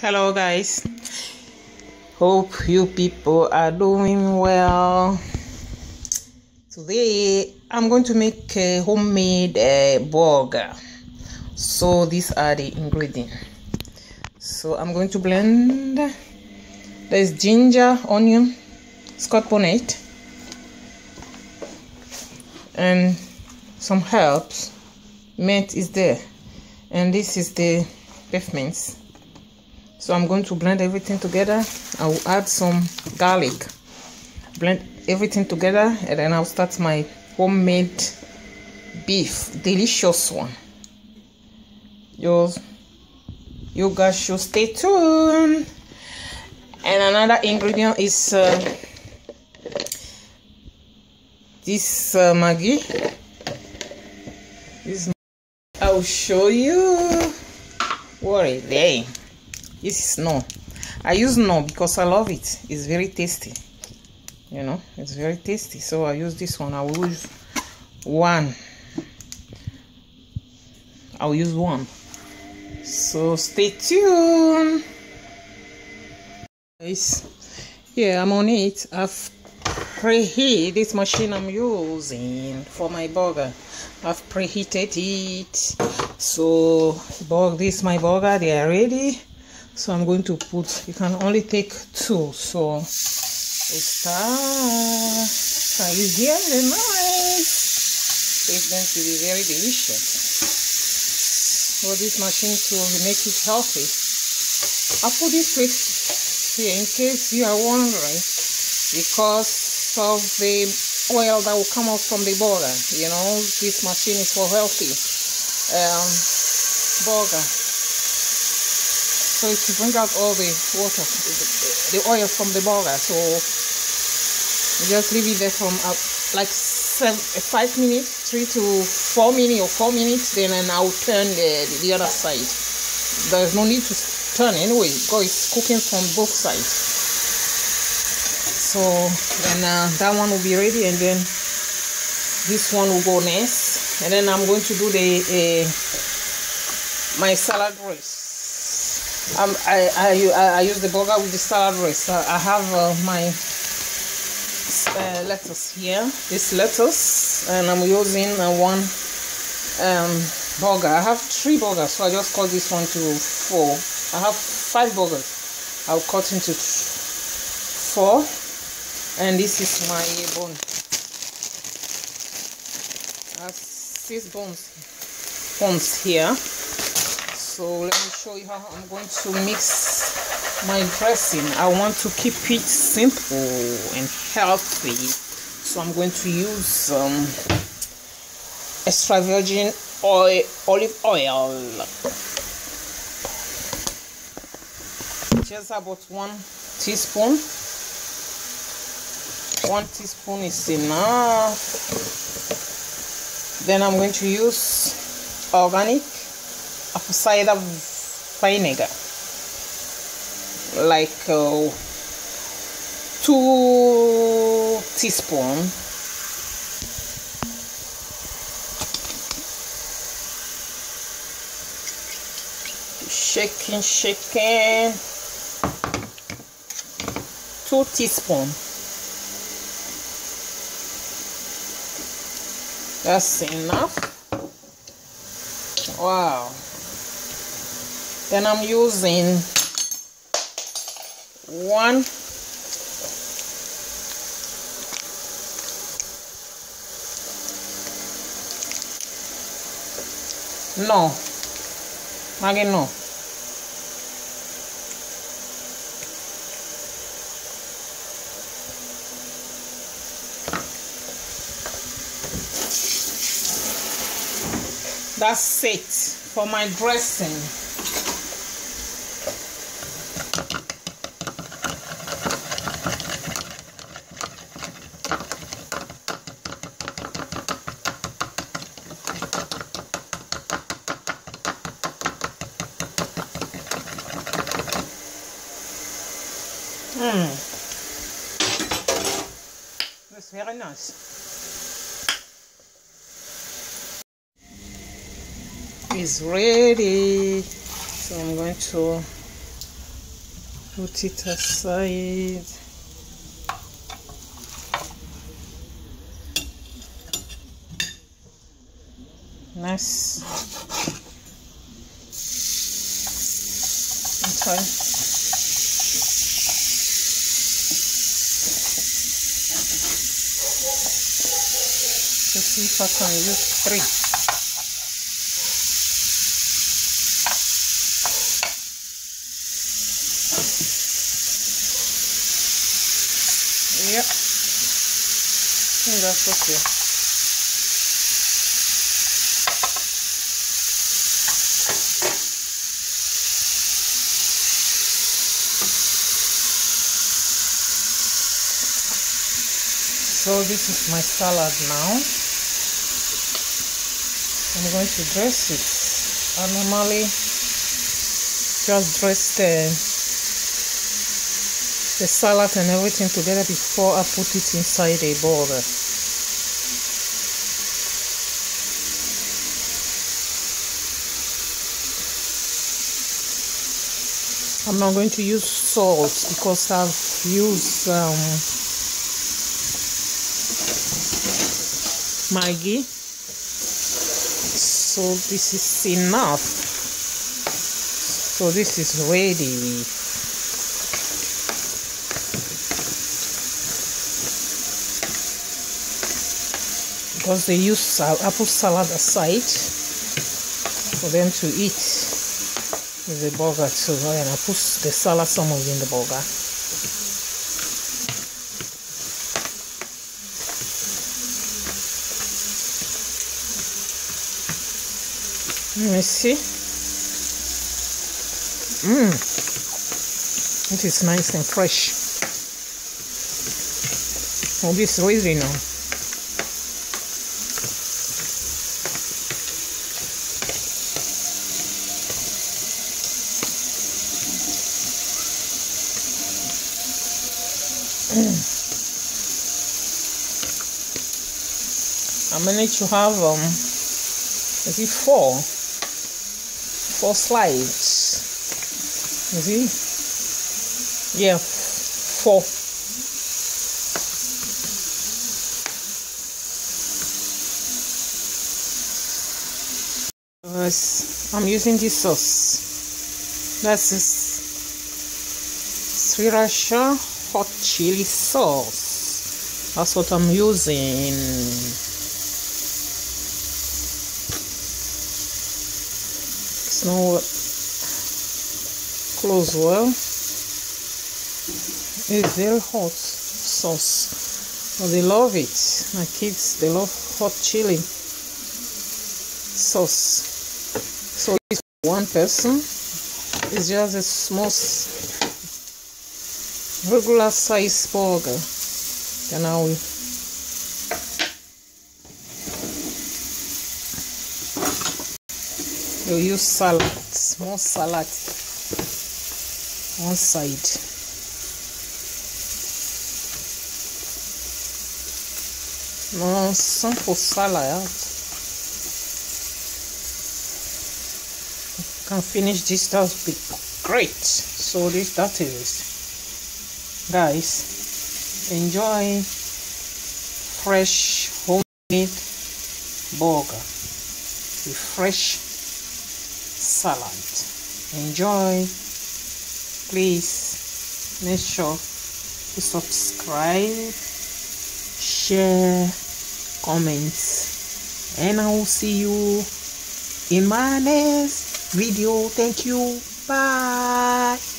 hello guys. Hope you people are doing well. Today i'm going to make a homemade uh, burger. So these are the ingredients. So i'm going to blend. There's ginger onion scotch bonnet and some herbs. Mint is there. And this is the mince so i'm going to blend everything together. I'll add some garlic. Blend everything together and then i'll start my homemade beef delicious one. Yours you guys should stay tuned. And another ingredient is uh, this uh, maggi. This i'll show you. What is there this is Knorr. I use Knorr because i love it. It's very tasty. You know it's very tasty. So i use this one. I will use one. I'll use one. So stay tuned. Guys yeah i'm on it. I've preheat this machine i'm using for my burger. I've preheated it. So burger this my burger. They are ready so i'm going to put you can only take two so we start so you hear the noise? It's going to be very delicious. For this machine to make it healthy. I put this with here in case you are wondering because of the oil that will come out from the burger you know this machine is for healthy um, burger so to bring out all the water the oil from the burger so just leave it there from uh, like seven, five minutes three to four minutes or four minutes then and I'll turn the, the other side. There's no need to turn anyway. Because it's cooking from both sides. So then uh, that one will be ready and then this one will go next. And then I'm going to do the uh, my salad dress um, I, I, I use the burger with the salad dress. I have uh, my uh, lettuce here. This lettuce, and I'm using uh, one um, burger. I have three burgers, so I just cut this one to four. I have five burgers. I'll cut into four, and this is my bone. I have six bones, bones here so let me show you how I'm going to mix my dressing. I want to keep it simple and healthy. So I'm going to use um, extra virgin oil olive oil. Just about one teaspoon. One teaspoon is enough. Then I'm going to use organic cider vinegar like uh, two teaspoon. Shaking shaking. Two teaspoon. That's enough. Wow then I'm using one Knorr. Maggi no. That's it for my dressing It's ready. So I'm going to put it aside. Nice. Okay if I can use three Yep. I that's okay. So this is my salad now. I'm going to dress it. I normally just dress the the salad and everything together before I put it inside a bowl. I'm not going to use salt because I've used um, Maggi so this is enough. So this is ready. Because they use sal apple salad aside for them to eat with the burger too and I put the salad some of in the burger let me see. Mmm it is nice and fresh. Oh this really now. I managed to have um is it four four slides. You see? Yeah four. I'm using this sauce. That's this sriracha hot chili sauce. That's what I'm using it's not close well it's very hot sauce. They love it. My kids they love hot chili sauce. So this one person is just a small regular size burger. Then I will Oh, you use salad. Small salad. One side. No simple salad can finish this that would be great. So this that is guys enjoy fresh homemade burger with fresh salad. Enjoy. Please make sure to subscribe share comments and i will see you in my next video. Thank you. Bye